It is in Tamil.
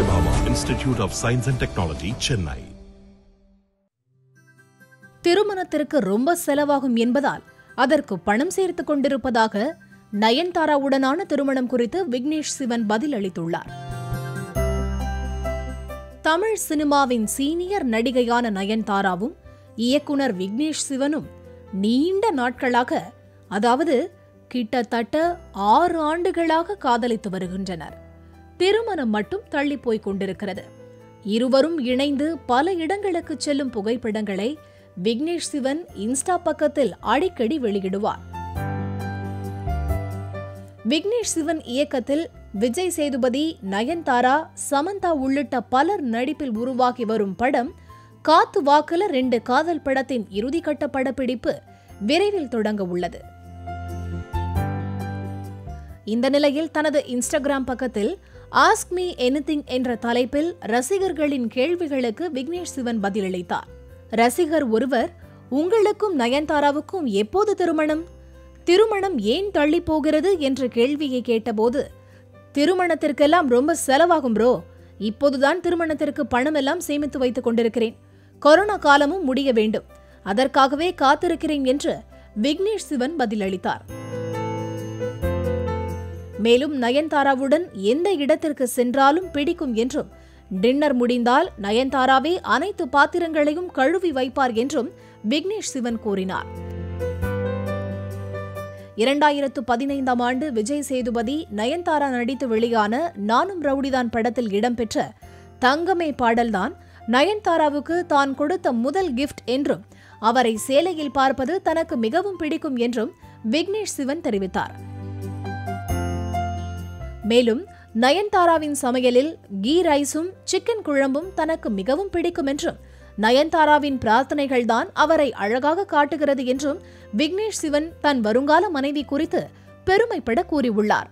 Sathyabama institute of science and technology Chennai திருமணத்திற்கு ரொம்ப செலவாகும் என்பதால் அதற்கு பணம் சேர்த்துக் கொண்டிருப்பதாக நயன்தாராவுடனான திருமணம் குறித்து விக்னேஷ் சிவன் பதில் அளித்துள்ளார் தமிழ் சினிமாவின் சீனியர் நடிகையான நயன்தாராவும் இயக்குனர் விக்னேஷ் சிவனும் நீண்ட நாட்களாக அதாவது கிட்டத்தட்ட ஆறு ஆண்டுகளாக காதலித்து வருகின்றனர். திருமணம் மட்டும் தள்ளி போய்க் கொண்டிருக்கிறது. இருவரும் இணைந்து பல இடங்களுக்கு செல்லும் புகைப்படங்களை விக்னேஷ் சிவன் இன்ஸ்டா பக்கத்தில் அடிக்கடி வெளியிடுவார். விக்னேஷ் சிவன் இயக்கத்தில் விஜய் சேதுபதி நயன்தாரா சமந்தா உள்ளிட்ட பலர் நடிப்பில் உருவாகி வரும் படம் காத்து வாக்குல ரெண்டு காதல் படத்தின் இறுதிக்கட்ட படப்பிடிப்பு விரைவில் தொடங்க உள்ளது. இந்த நிலையில் தனது இன்ஸ்டாகிராம் பக்கத்தில் ஆஸ்க் மீ எனிதிங் என்ற தலைப்பில் ரசிகர்களின் கேள்விகளுக்கு விக்னேஷ் சிவன் பதிலளித்தார். ரசிகர் ஒருவர் உங்களுக்கும் நயன்தாராவுக்கும் எப்போது திருமணம்? திருமணம் ஏன் தள்ளி போகிறது? என்ற கேள்வியை கேட்டபோது திருமணத்திற்கெல்லாம் ரொம்ப செலவாகும் ப்ரோ இப்போதுதான் திருமணத்திற்கு பணம் எல்லாம் சேமித்து வைத்துக் கொண்டிருக்கிறேன். கொரோனா காலமும் முடிய வேண்டும். அதற்காகவே காத்திருக்கிறேன் என்று விக்னேஷ் சிவன் பதிலளித்தார். மேலும் நயன்தாராவுடன் எந்த இடத்திற்கு சென்றாலும் பிடிக்கும் என்றும் டின்னர் முடிந்தால் நயன்தாராவே அனைத்து பாத்திரங்களையும் கழுவி வைப்பார் என்றும் விக்னேஷ் சிவன் கூறினார். இரண்டாயிரத்து பதினைந்தாம் ஆண்டு விஜய் சேதுபதி நயன்தாரா நடித்து வெளியான நானும் ரவுடிதான் படத்தில் இடம்பெற்ற தங்கமே பாடல்தான் நயன்தாராவுக்கு தான் கொடுத்த முதல் கிஃப்ட் என்றும் அவரை சேலையில் பார்ப்பது தனக்கு மிகவும் பிடிக்கும் என்றும் விக்னேஷ் சிவன் தெரிவித்தார். மேலும் நயன்தாராவின் சமையலில் கீ ரைஸும் சிக்கன் குழம்பும் தனக்கு மிகவும் பிடிக்கும் என்றும் நயன்தாராவின் பிரார்த்தனைகள்தான் அவரை அழகாக காட்டுகிறது என்றும் விக்னேஷ் சிவன் தன் வருங்கால மனைவி குறித்து பெருமைப்பட கூறியுள்ளார்.